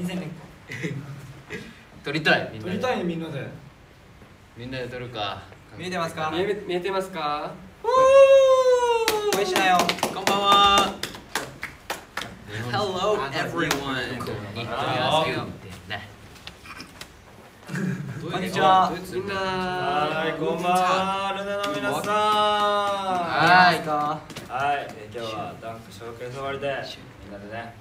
人生根っ撮りたいみんな撮りたいねみんなで。みんなで撮るか。見えてますか？見え見えてますか？声しなよ。こんばんは。Hello 日 everyone こんにちは。みんな。はい、こんばんは、ルナの皆さん。はーいはい、えー今日はダンク紹介終わりで、みんなでね、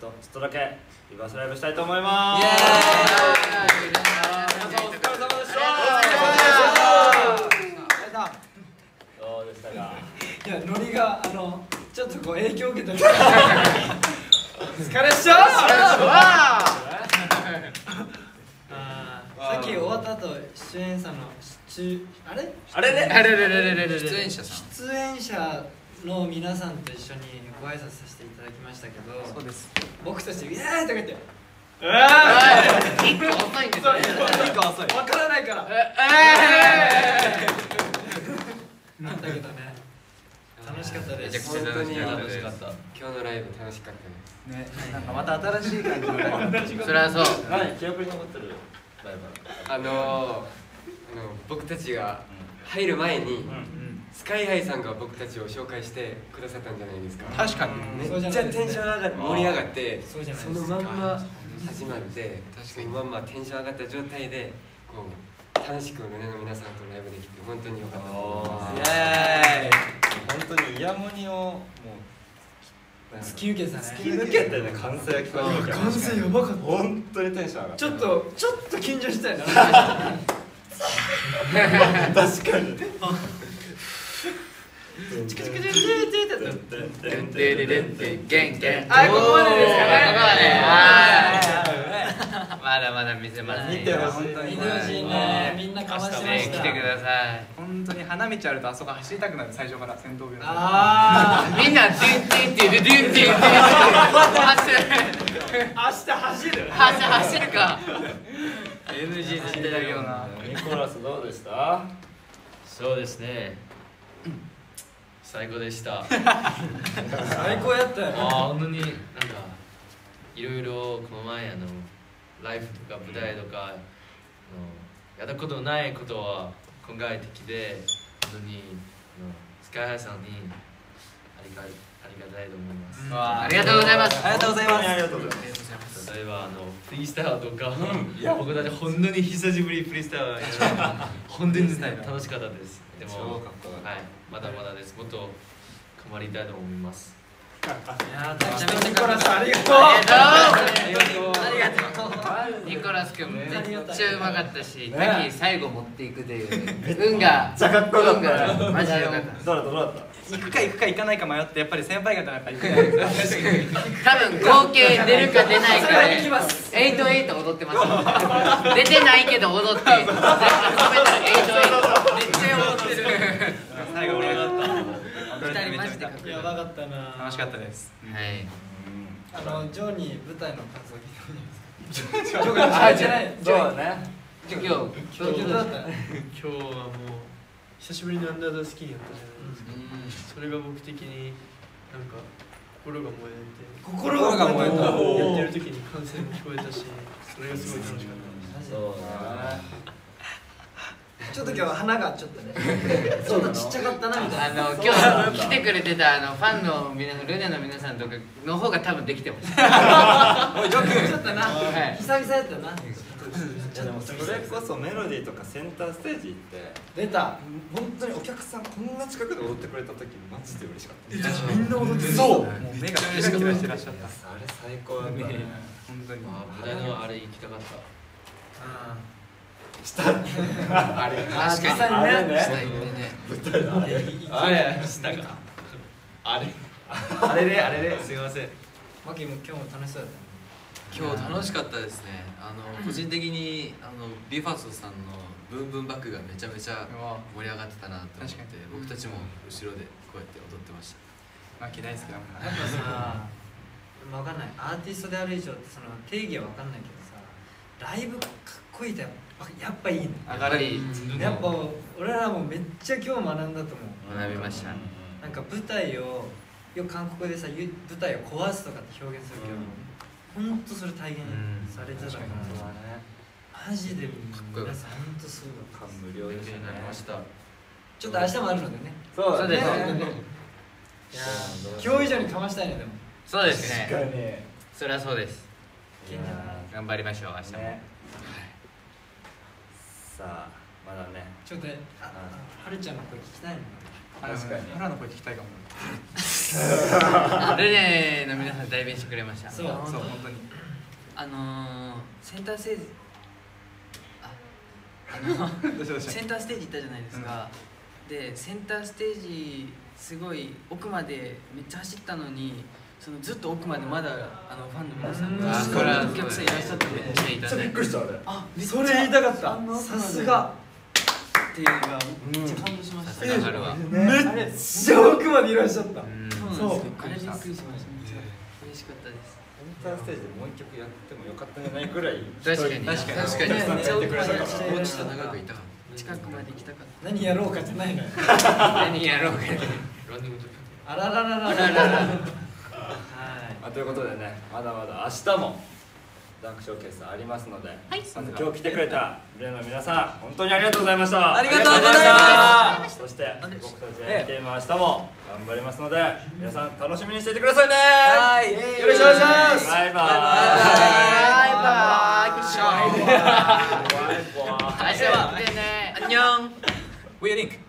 ちょっとだけリバースライブしたいと思います。イエ皆さん。お疲れ様でした。どうでしたか。いやノリがあのちょっとこう影響受けた疲れっしょさっき終わった後出演者の出あれあれね。あれれれれれれ出演者さん。出演者の皆さんと一緒にご挨拶させていただきましたけどそうです僕たち「イエーイ!」とか言って「うわ一個遅いんですよね一個遅いー分からないから!」えなんだけどね楽しかったでめちゃくすちゃ楽しかった今日のライブ楽しかったですねなんかまた新しい感じのライブそれはそう何、記憶に残ってる。ライあのー、あの僕たちが入る前にブ。うん。スカイハイさんが僕たちを紹介してくださったんじゃないですか。確かに。めっちゃテンション上がって盛り上がってそのまんま始まってそのまんまテンション上がった状態でこう楽しく胸の皆さんとライブできて本当に良かったと思います。本当にイヤモニをもう突き抜けてた突ねき抜けてね。歓声が聞こえてきた歓声やばかった。本当にテンション上がった。ちょっとちょっと緊張したよな 確かに チクチクチクチクチクってでんでででんでゲンゲンはいここまでですかねここまではいまだまだ見せますね見てほしい本当に見てほしいねみんなかましてまねした来てください本当に花道あるとあそこ走りたくなる最初から戦闘病あみんなデュンデュンデュンデュンデュンデュン走る明日走る走るか NG 絶対だけどなニコラスどうでしたそうですね最高でした。最高やったよね。ああ本当になんかいろいろこの前あのライブとか舞台とかあのやったことないことは考えてきて本当にあのスカイハイさんにありがありがたいと思います、わあありがとうございます。ありがとうございます。ありがとうございます例えばあのフリースタイルとか、僕たち本当に久しぶりフリースタイルやる本当に楽しかったです。で超もはい。まだまだです。もっと頑張りたいと思いますいやーめちゃめちゃニコラスありがとう。ありがとうありがとうニコラス君めっちゃうまかったし、ね。タキ最後持っていくという運がめっちゃかっこよかったマジでよかったどうだったどうだった。行くか行くか行かないか迷ってやっぱり先輩方がやっぱ行く多分合計出るか出ないかで行きます。88踊ってます。出てないけど踊って。全部込めたら88めっちゃ踊ってるマジでかっこよかっやばかったな。楽しかったです。たはい。あのジョーに舞台の感想聞いてもいいですか？ジョー。が聞いてない。そうだね。今日今今日どうだった。今日はもう久しぶりにアンダードスキーやったじゃないですか、それが僕的になんか心が燃えて。心が燃えた。やってる時に歓声も聞こえたしそれがすごい楽しかったです。そうだねちょっと今日花がちょっとね。ちょっとちっちゃかったなみたいな。あの今日来てくれてたあのファンの皆さんルネの皆さんとかの方が多分できてましたよくちょっとな。はい。久々やったな。いやでもそれこそメロディーとかセンターステージ行って。出た。本当にお客さんこんな近くで踊ってくれた時マジで嬉しかった。みんな踊ってるそう。もう目がキラキラしてらっしゃったあれ最高だったね本当にあ舞台のあれ行きたかったしたあれあ実際にねあれね下行ってねあれ下があれあれであれですいません。マキも今日も楽しそうだっ今日楽しかったですねあの個人的にあの BE:FIRST さんの Boom Boom Back がめちゃめちゃ盛り上がってたなと思って確かに僕たちも後ろでこうやって踊ってました。マキ大好きだもんなたやっぱさわかんないアーティストである以上ってその定義はわかんないけどさライブかっこいいとやっぱやっぱいいね。上がるやっぱ俺らもめっちゃ今日学んだと思う。学びました。なんか舞台をよく韓国でさゆ舞台を壊すとかって表現するけど、本当それ体現されてたから、本当はねマジで皆さん本当すごい感無量でなりましたちょっと明日もあるのでね。そうですいやー今日以上にかましたいねでも。そうです確かねに。それはそうです。頑張りましょう明日も、さあまだね。ちょっとはるちゃんの声聞きたいの確かに。原の声聞きたいかも。ルネの皆さん代弁してくれました。そう。そう本当に。あのー、センターステージああのセンターステージ行ったじゃないですか、でセンターステージすごい奥までめっちゃ走ったのにそのずっと奥までまだあのファンの皆さんがあそれはお客さんいらっしゃってめっちゃいたねびっくりした俺あめっちゃそれ言いたかった。さすが。っていうのがめっちゃ感動しまさした、すが春は。めっちゃ奥までいらっしゃった。うん。そう。なんですよあれびっくりしました。めっちゃ嬉しかったです。センターステージでもう一曲やってもよかったんじゃないくらい確かに。確かに。確かに。ねめっちゃ奥までもうちょっと長くいたか近くまで行きたかっ何やろうかじゃないのよ何やろうかランニングの時あらららららはいまあ、ということでねまだまだ明日もダンクショーケースありますので、まず今日来てくれた例の皆さん本当にありがとうございました。ありがとうございまそして僕たち A テーマ明日も頑張りますので皆さん楽しみにしていてくださいね。はい。よろしくお願いします。バイバイ。バイバイ。バイバイ。バイバイ。明日は見てねアンニョン We are Link